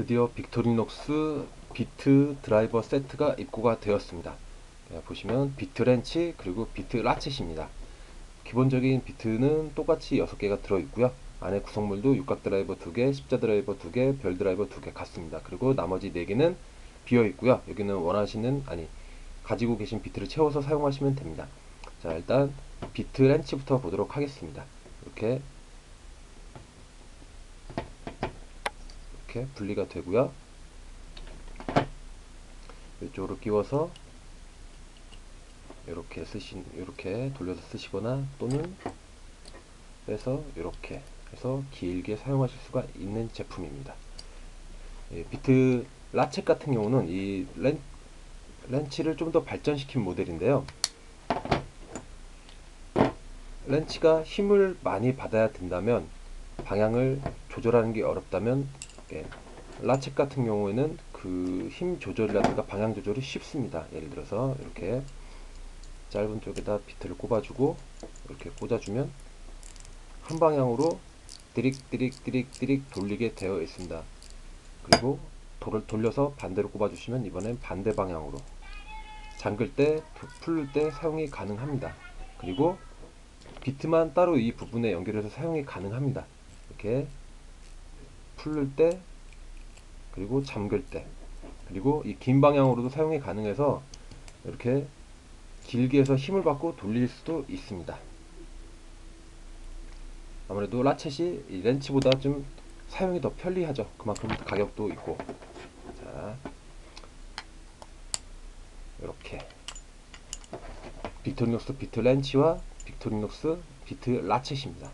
드디어 빅토리녹스 비트 드라이버 세트가 입고가 되었습니다. 네, 보시면 비트 렌치 그리고 비트 ratchet입니다. 기본적인 비트는 똑같이 6개가 들어있고요. 안에 구성물도 육각 드라이버 2개, 십자 드라이버 2개, 별 드라이버 2개 같습니다. 그리고 나머지 4개는 비어 있고요. 여기는 원하시는 아니 가지고 계신 비트를 채워서 사용하시면 됩니다. 자 일단 비트 렌치부터 보도록 하겠습니다. 이렇게 이렇게 분리가 되고요. 이쪽으로 끼워서 이렇게 쓰신 이렇게 돌려서 쓰시거나 또는 빼서 이렇게 해서 길게 사용하실 수가 있는 제품입니다. 예, 비트 라쳇 같은 경우는 이 렌, 렌치를 좀 더 발전시킨 모델인데요. 렌치가 힘을 많이 받아야 된다면 방향을 조절하는 게 어렵다면 예, 라쳇 같은 경우에는 그 힘 조절이라든가 방향 조절이 쉽습니다. 예를 들어서 이렇게 짧은 쪽에다 비트를 꼽아주고 이렇게 꽂아주면 한 방향으로 디릭 돌리게 되어 있습니다. 그리고 돌을 돌려서 반대로 꼽아주시면 이번엔 반대 방향으로 잠글 때 풀을 때 사용이 가능합니다. 그리고 비트만 따로 이 부분에 연결해서 사용이 가능합니다. 이렇게 풀을 때 그리고 잠글 때 그리고 이 긴 방향으로도 사용이 가능해서 이렇게 길게 해서 힘을 받고 돌릴 수도 있습니다. 아무래도 라쳇이 이 렌치보다 좀 사용이 더 편리하죠. 그만큼 가격도 있고. 자, 이렇게 빅토리녹스 비트 렌치와 빅토리녹스 비트 라쳇입니다.